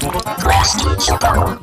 Frosty Choco.